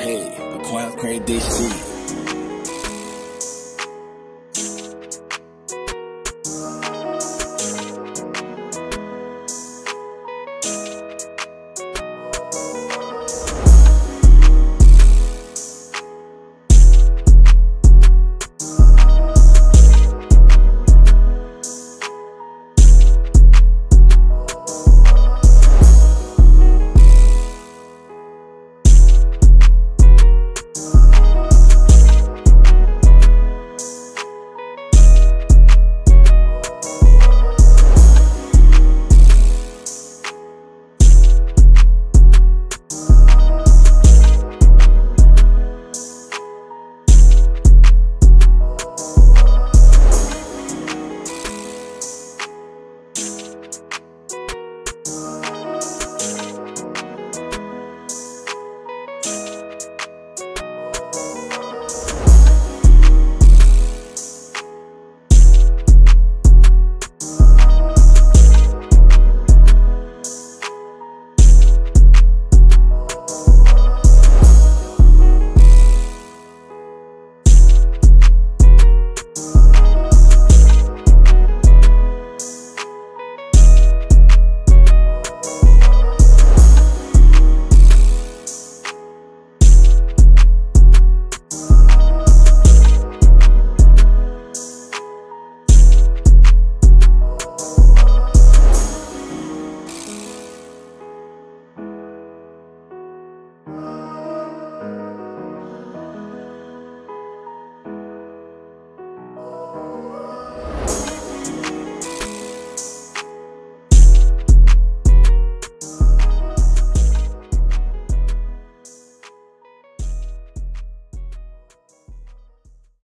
Hey, acquire credit